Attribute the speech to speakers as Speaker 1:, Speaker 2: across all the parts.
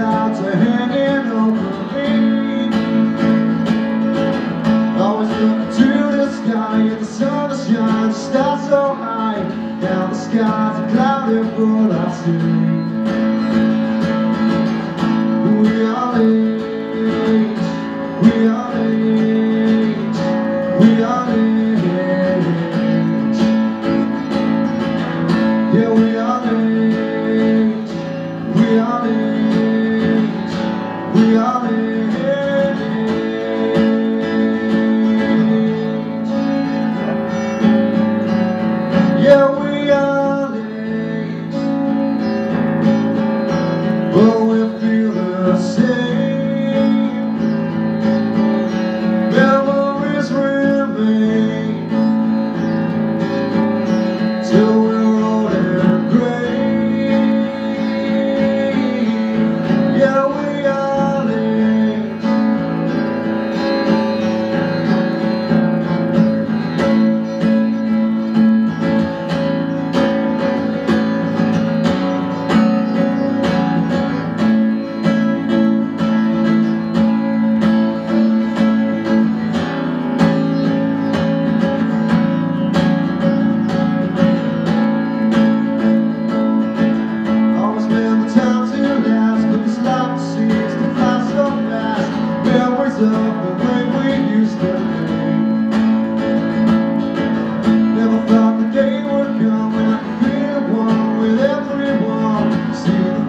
Speaker 1: clouds are hanging over me. Always looking to the sky and the sun is shining Stars so high. Now the sky's a clouded world I see We are late We are late We are late Yeah, we are we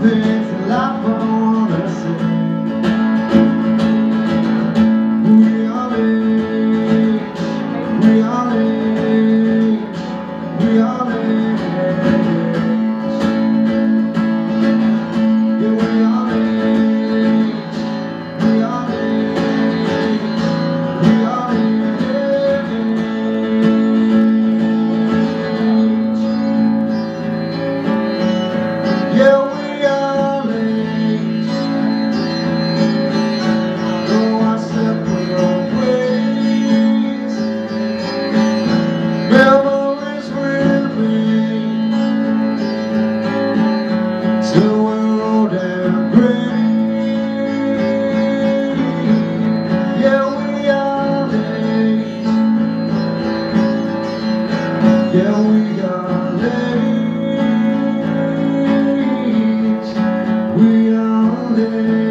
Speaker 1: something Yeah, we are late. We are late.